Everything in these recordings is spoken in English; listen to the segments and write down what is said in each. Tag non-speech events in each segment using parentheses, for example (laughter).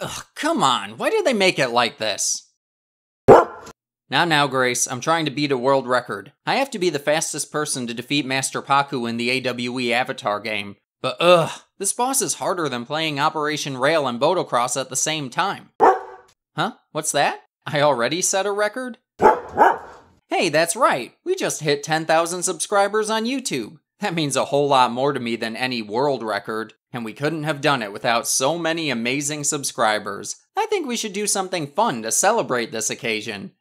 Ugh, come on, why did they make it like this? Now, now, Grace, I'm trying to beat a world record. I have to be the fastest person to defeat Master Pakku in the AWE Avatar game. But ugh, this boss is harder than playing Operation Rail and Botocross at the same time. Huh? What's that? I already set a record? Hey, that's right. We just hit 10,000 subscribers on YouTube. That means a whole lot more to me than any world record, and we couldn't have done it without so many amazing subscribers. I think we should do something fun to celebrate this occasion.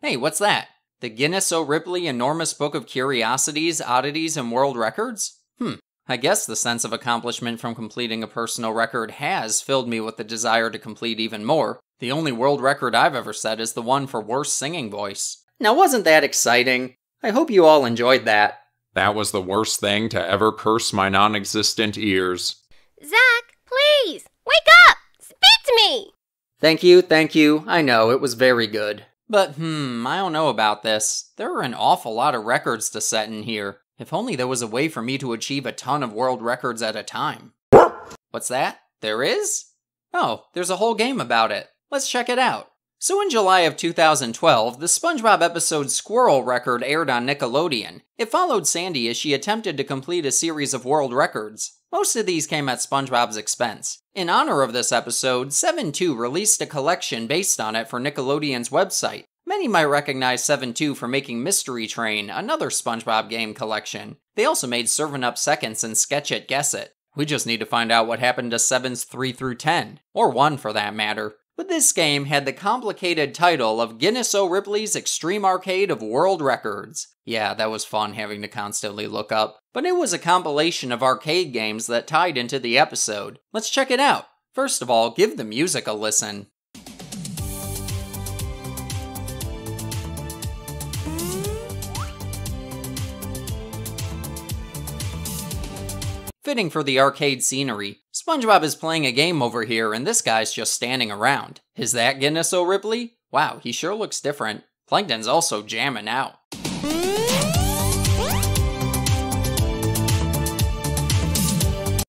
Hey, what's that? The Guinness O'Ripley Enormous Book of Curiosities, Oddities, and World Records? Hmm, I guess the sense of accomplishment from completing a personal record has filled me with the desire to complete even more. The only world record I've ever set is the one for worst singing voice. Now, wasn't that exciting? I hope you all enjoyed that. That was the worst thing to ever curse my non existent ears. Zach, please, wake up! Speak to me! Thank you, thank you. I know, it was very good. But hmm, I don't know about this. There are an awful lot of records to set in here. If only there was a way for me to achieve a ton of world records at a time. What's that? There is? Oh, there's a whole game about it. Let's check it out. So in July of 2012, the SpongeBob episode Squirrel Record aired on Nickelodeon. It followed Sandy as she attempted to complete a series of world records. Most of these came at SpongeBob's expense. In honor of this episode, 7-2 released a collection based on it for Nickelodeon's website. Many might recognize 7-2 for making Mystery Train, another SpongeBob game collection. They also made Serving Up Seconds and Sketch It Guess It. We just need to find out what happened to 7's 3 through 10, or 1 for that matter. But this game had the complicated title of Guinness O'Ripley's Extreme Arcade of World Records. Yeah, that was fun having to constantly look up. But it was a compilation of arcade games that tied into the episode. Let's check it out. First of all, give the music a listen. Fitting for the arcade scenery, SpongeBob is playing a game over here and this guy's just standing around. Is that Guinness O'Ripley? Wow, he sure looks different. Plankton's also jamming out.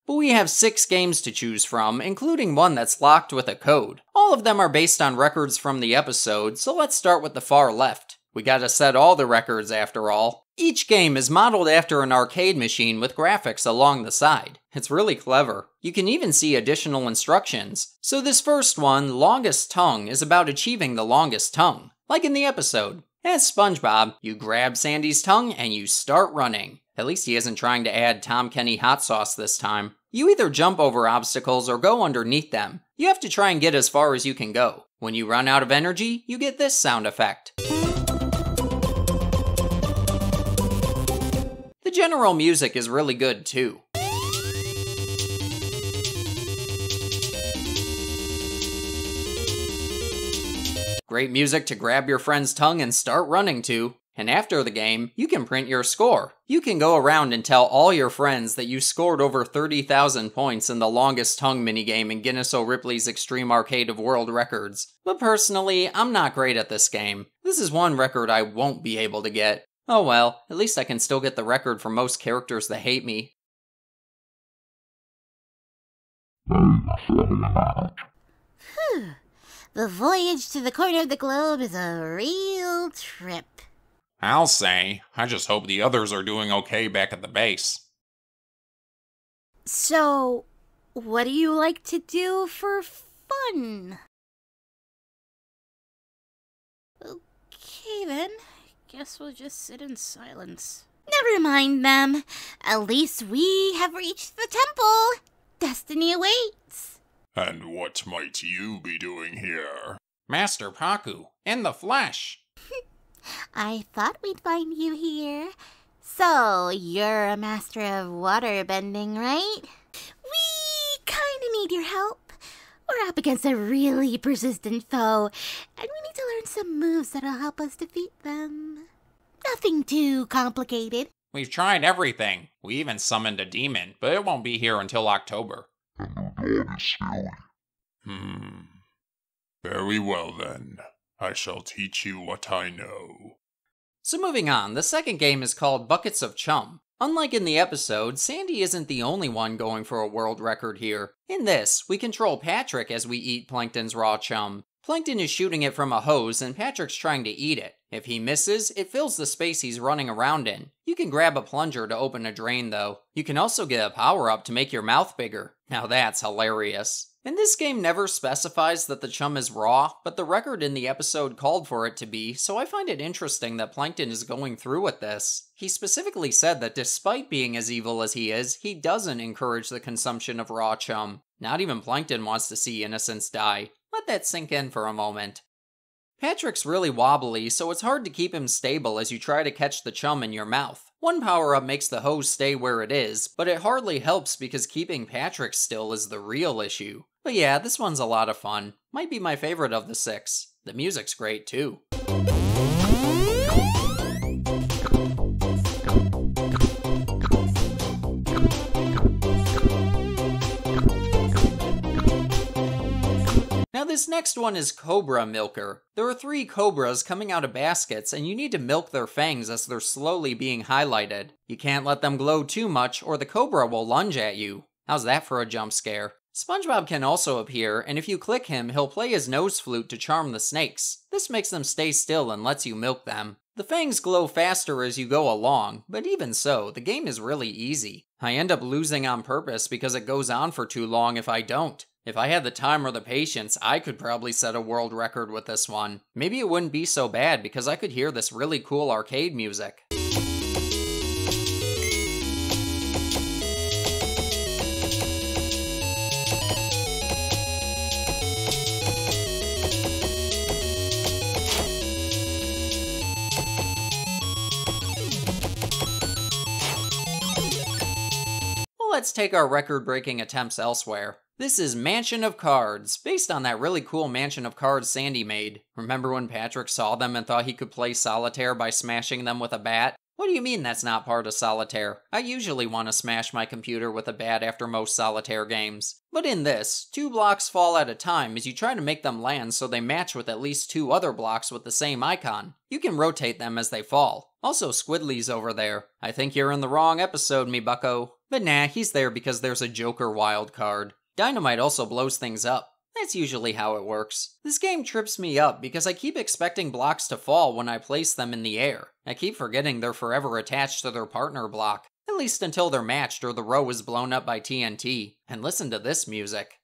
But we have six games to choose from, including one that's locked with a code. All of them are based on records from the episode, so let's start with the far left. We gotta set all the records after all. Each game is modeled after an arcade machine with graphics along the side. It's really clever. You can even see additional instructions. So this first one, Longest Tongue, is about achieving the longest tongue. Like in the episode. As SpongeBob, you grab Sandy's tongue and you start running. At least he isn't trying to add Tom Kenny hot sauce this time. You either jump over obstacles or go underneath them. You have to try and get as far as you can go. When you run out of energy, you get this sound effect. General music is really good too. Great music to grab your friend's tongue and start running to. And after the game, you can print your score. You can go around and tell all your friends that you scored over 30,000 points in the longest tongue minigame in Guinness O'Ripley's Extreme Arcade of World Records. But personally, I'm not great at this game. This is one record I won't be able to get. Oh well, at least I can still get the record for most characters that hate me. The voyage to the corner of the globe is a real trip. I'll say, I just hope the others are doing okay back at the base. So, what do you like to do for fun? Okay then, guess we'll just sit in silence. Never mind them. At least we have reached the temple. Destiny awaits. And what might you be doing here? Master Pakku, in the flesh! (laughs) I thought we'd find you here. So, you're a master of water bending, right? We kinda need your help. We're up against a really persistent foe, and we need to learn some moves that'll help us defeat them. Nothing too complicated. We've tried everything. We even summoned a demon, but it won't be here until October. Hmm. Very well then. I shall teach you what I know. So moving on, the second game is called Buckets of Chum. Unlike in the episode, Sandy isn't the only one going for a world record here. In this, we control Patrick as we eat Plankton's raw chum. Plankton is shooting it from a hose and Patrick's trying to eat it. If he misses, it fills the space he's running around in. You can grab a plunger to open a drain though. You can also get a power up to make your mouth bigger. Now that's hilarious. And this game never specifies that the chum is raw, but the record in the episode called for it to be, so I find it interesting that Plankton is going through with this. He specifically said that despite being as evil as he is, he doesn't encourage the consumption of raw chum. Not even Plankton wants to see innocents die. Let that sink in for a moment. Patrick's really wobbly, so it's hard to keep him stable as you try to catch the chum in your mouth. One power up makes the hose stay where it is, but it hardly helps because keeping Patrick still is the real issue. But yeah, this one's a lot of fun. Might be my favorite of the six. The music's great too. Now, this next one is Cobra Milker. There are three cobras coming out of baskets, and you need to milk their fangs as they're slowly being highlighted. You can't let them glow too much, or the cobra will lunge at you. How's that for a jump scare? SpongeBob can also appear, and if you click him, he'll play his nose flute to charm the snakes. This makes them stay still and lets you milk them. The fangs glow faster as you go along, but even so, the game is really easy. I end up losing on purpose because it goes on for too long if I don't. If I had the time or the patience, I could probably set a world record with this one. Maybe it wouldn't be so bad because I could hear this really cool arcade music. Let's take our record breaking attempts elsewhere. This is Mansion of Cards, based on that really cool Mansion of Cards Sandy made. Remember when Patrick saw them and thought he could play solitaire by smashing them with a bat? What do you mean that's not part of solitaire? I usually want to smash my computer with a bat after most solitaire games. But in this, two blocks fall at a time as you try to make them land so they match with at least two other blocks with the same icon. You can rotate them as they fall. Also, Squidly's over there. I think you're in the wrong episode, me bucko. But nah, he's there because there's a Joker wild card. Dynamite also blows things up. That's usually how it works. This game trips me up because I keep expecting blocks to fall when I place them in the air. I keep forgetting they're forever attached to their partner block, at least until they're matched or the row is blown up by TNT. And listen to this music.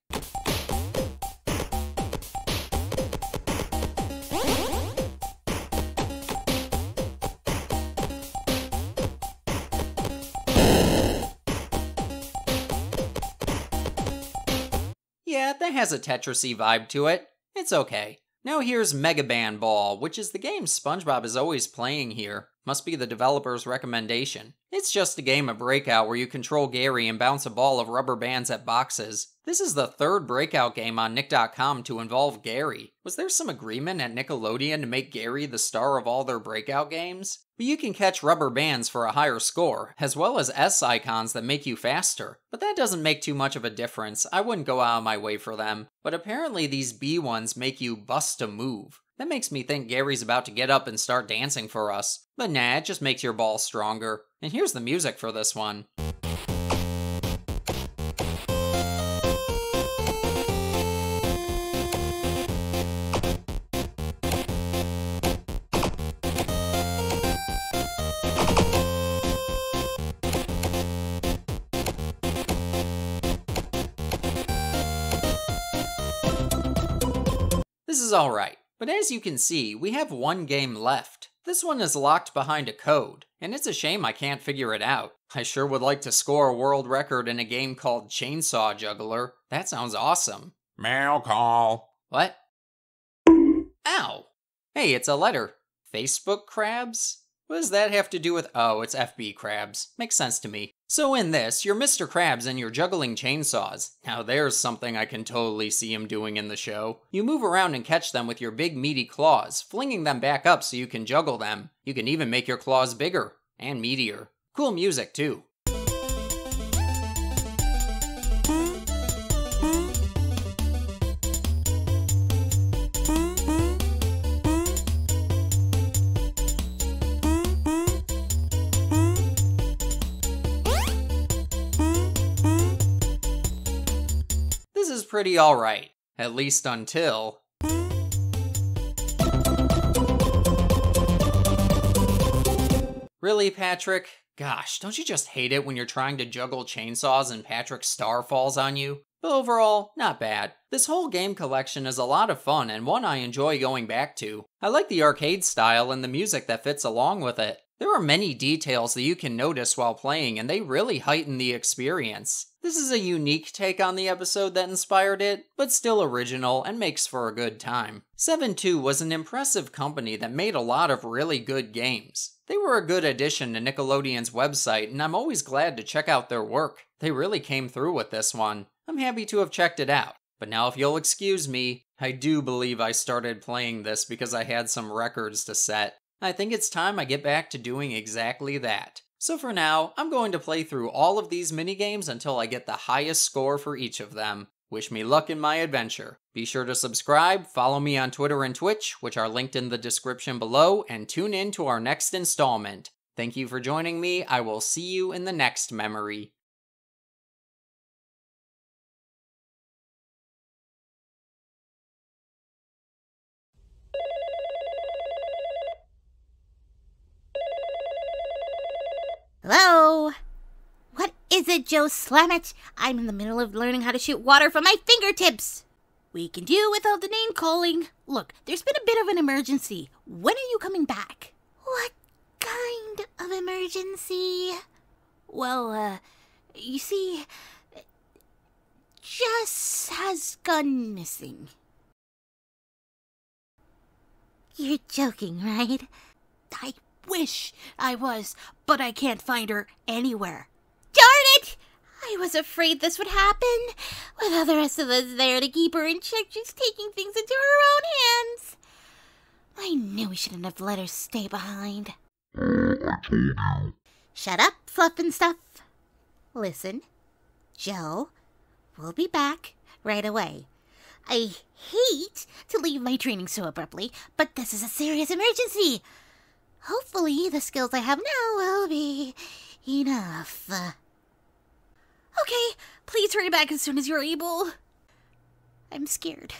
Has a Tetrisy vibe to it. It's okay. Now here's Mega Band Ball, which is the game SpongeBob is always playing here. Must be the developer's recommendation. It's just a game of Breakout where you control Gary and bounce a ball of rubber bands at boxes. This is the third Breakout game on Nick.com to involve Gary. Was there some agreement at Nickelodeon to make Gary the star of all their Breakout games? But you can catch rubber bands for a higher score, as well as S icons that make you faster. But that doesn't make too much of a difference, I wouldn't go out of my way for them. But apparently these B ones make you bust a move. That makes me think Gary's about to get up and start dancing for us. But nah, it just makes your ball stronger. And here's the music for this one. This is alright, but as you can see, we have one game left. This one is locked behind a code, and it's a shame I can't figure it out. I sure would like to score a world record in a game called Chainsaw Juggler. That sounds awesome. Mail call. What? Ow! Hey, it's a letter. Facebook crabs? What does that have to do with. Oh, it's FB crabs. Makes sense to me. So, in this, you're Mr. Krabs and you're juggling chainsaws. Now, there's something I can totally see him doing in the show. You move around and catch them with your big meaty claws, flinging them back up so you can juggle them. You can even make your claws bigger and meatier. Cool music, too. Pretty alright. At least until. Really, Patrick? Gosh, don't you just hate it when you're trying to juggle chainsaws and Patrick's star falls on you? But overall, not bad. This whole game collection is a lot of fun and one I enjoy going back to. I like the arcade style and the music that fits along with it. There are many details that you can notice while playing, and they really heighten the experience. This is a unique take on the episode that inspired it, but still original and makes for a good time. 7-2 was an impressive company that made a lot of really good games. They were a good addition to Nickelodeon's website, and I'm always glad to check out their work. They really came through with this one. I'm happy to have checked it out. But now, if you'll excuse me, I do believe I started playing this because I had some records to set. I think it's time I get back to doing exactly that. So for now, I'm going to play through all of these minigames until I get the highest score for each of them. Wish me luck in my adventure. Be sure to subscribe, follow me on Twitter and Twitch, which are linked in the description below, and tune in to our next installment. Thank you for joining me. I will see you in the next memory. Hello? What is it, Jo Slammit? I'm in the middle of learning how to shoot water from my fingertips. We can do without the name calling. Look, there's been a bit of an emergency. When are you coming back? What kind of emergency? Well, uh, you see, Jess has gone missing. You're joking, right? I wish I was, but I can't find her anywhere. Darn it! I was afraid this would happen. With all the rest of us there to keep her in check, she's taking things into her own hands. I knew we shouldn't have let her stay behind. Shut up, fluff and stuff. Listen, Jo, we'll be back right away. I hate to leave my training so abruptly, but this is a serious emergency. Hopefully, the skills I have now will be enough. Okay, please hurry back as soon as you're able. I'm scared.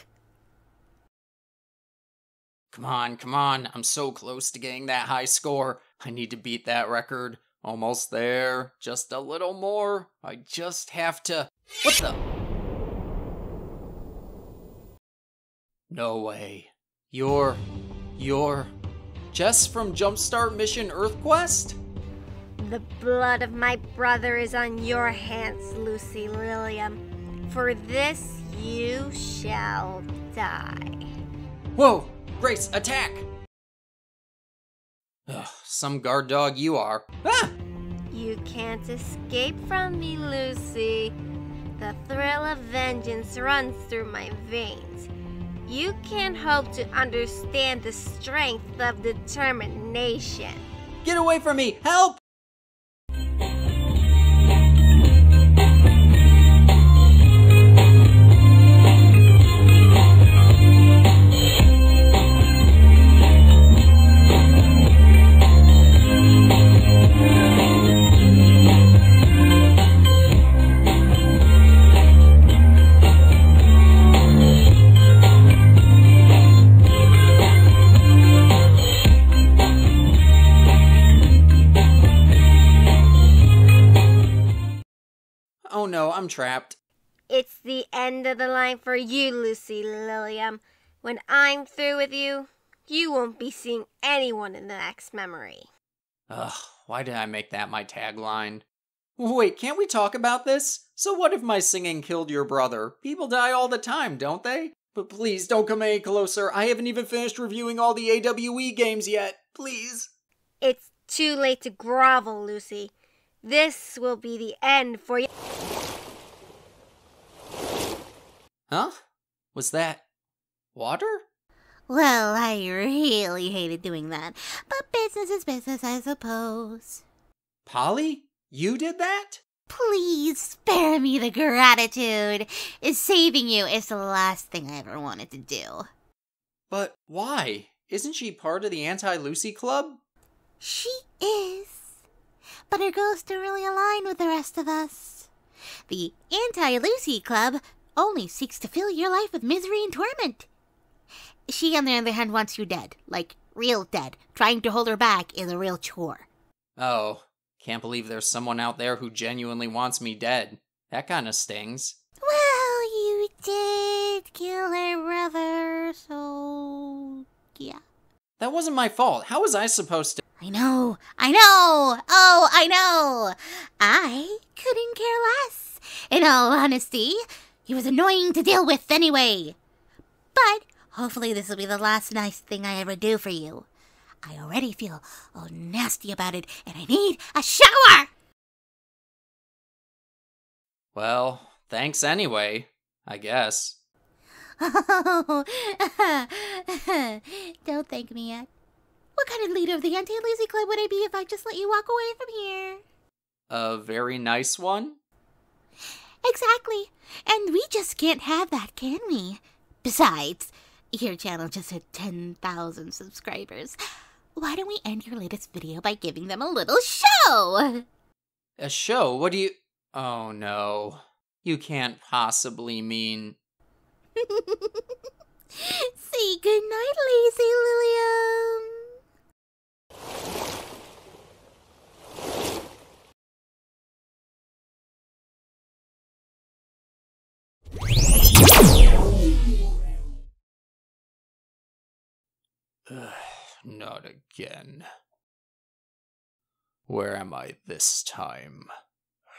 Come on, come on. I'm so close to getting that high score. I need to beat that record. Almost there. Just a little more. I just have to. What the? No way. You're. You're. Jess from Jumpstart Mission EarthQuest? The blood of my brother is on your hands, Luci Lilium. For this you shall die. Whoa! Grace, attack! Ugh, some guard dog you are. Ah! You can't escape from me, Luci. The thrill of vengeance runs through my veins. You can't hope to understand the strength of determination. Get away from me! Help! Oh no, I'm trapped. It's the end of the line for you, Luci Lilium. When I'm through with you, you won't be seeing anyone in the next memory. Ugh, why did I make that my tagline? Wait, can't we talk about this? So what if my singing killed your brother? People die all the time, don't they? But please don't come any closer. I haven't even finished reviewing all the AWE games yet. Please. It's too late to grovel, Luci. This will be the end for you. Huh? Was that water? Well, I really hated doing that, but business is business, I suppose. Polly? You did that? Please spare me the gratitude. Saving you is the last thing I ever wanted to do. But why? Isn't she part of the Anti Luci Club? She is. But her goals don't really align with the rest of us. The Anti Luci Club only seeks to fill your life with misery and torment. She, on the other hand, wants you dead, like real dead. Trying to hold her back is a real chore. Oh, can't believe there's someone out there who genuinely wants me dead. That kind of stings. Well, you did kill her brother, so yeah. That wasn't my fault. How was I supposed to? I know, I know, oh, I know. I couldn't care less. In all honesty, he was annoying to deal with anyway. But hopefully, this will be the last nice thing I ever do for you. I already feel all nasty about it, and I need a shower! Well, thanks anyway, I guess. Oh, (laughs) don't thank me yet. What kind of leader of the Anti Lazy Club would I be if I just let you walk away from here? A very nice one? Exactly. And we just can't have that, can we? Besides, your channel just hit 10,000 subscribers. Why don't we end your latest video by giving them a little show? A show? What do you. Oh no. You can't possibly mean. (laughs) Say goodnight, Lazy Lilium. (sighs) not again. Where am I this time?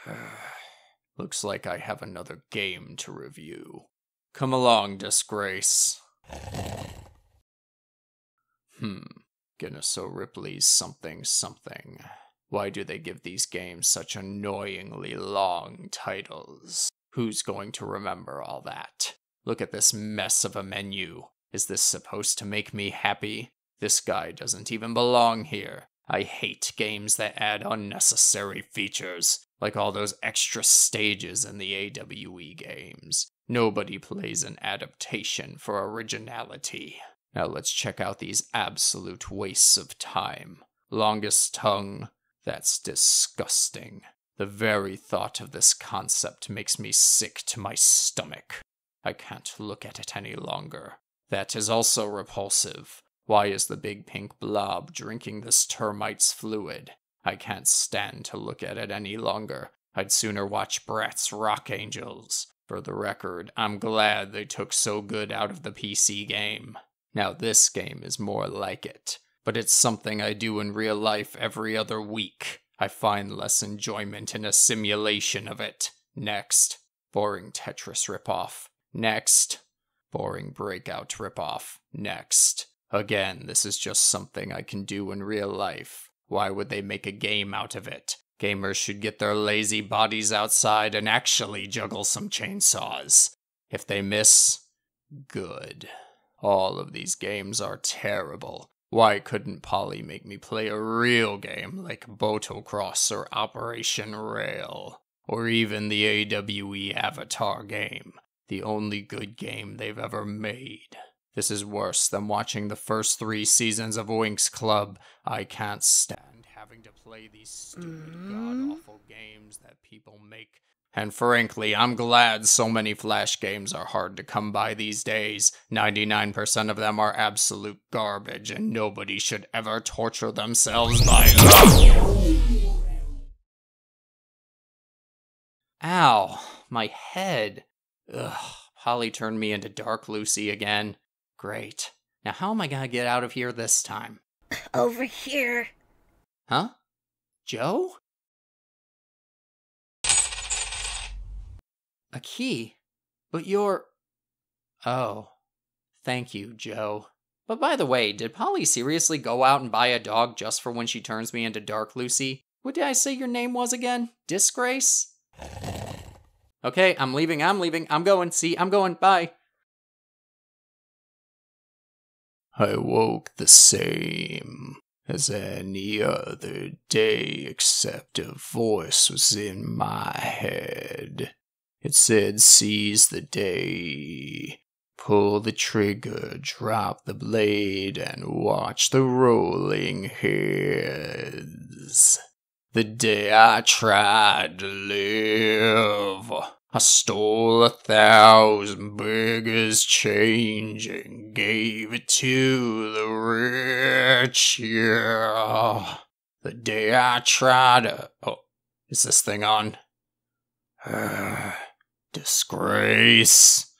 (sighs) Looks like I have another game to review. Come along, Disgrace. Hmm. Guinness Ripley's something something. Why do they give these games such annoyingly long titles? Who's going to remember all that? Look at this mess of a menu. Is this supposed to make me happy? This guy doesn't even belong here. I hate games that add unnecessary features, like all those extra stages in the AWE games. Nobody plays an adaptation for originality. Now let's check out these absolute wastes of time. Longest tongue? That's disgusting. The very thought of this concept makes me sick to my stomach. I can't look at it any longer. That is also repulsive. Why is the big pink blob drinking this termite's fluid? I can't stand to look at it any longer. I'd sooner watch Bratz Rock Angels. For the record, I'm glad they took so good out of the PC game. Now, this game is more like it, but it's something I do in real life every other week. I find less enjoyment in a simulation of it. Next, boring Tetris ripoff. Next, boring Breakout ripoff. Next. Again, this is just something I can do in real life. Why would they make a game out of it? Gamers should get their lazy bodies outside and actually juggle some chainsaws. If they miss, good. All of these games are terrible. Why couldn't Polly make me play a real game like Botocross or Operation Rail? Or even the AWE Avatar game, the only good game they've ever made. This is worse than watching the first three seasons of Winx Club. I can't stand having to play these stupid, mm-hmm. god awful games that people make. And frankly, I'm glad so many Flash games are hard to come by these days. 99% of them are absolute garbage, and nobody should ever torture themselves by. Ow, my head. Ugh, Polly turned me into Dark Luci again. Great. Now, how am I gonna get out of here this time? (clears throat) Over here. Huh? Jo? A key? But you're. Oh. Thank you, Jo. But by the way, did Polly seriously go out and buy a dog just for when she turns me into Dark Luci? What did I say your name was again? Disgrace? Okay, I'm leaving, I'm leaving, I'm going, see, I'm going, bye. I woke the same as any other day, except a voice was in my head. It said, Seize the day, pull the trigger, drop the blade, and watch the rolling heads. The day I tried to live, I stole a thousand beggars' change and gave it to the rich. Yeah. The day I tried to. Oh, is this thing on? (sighs) disgrace.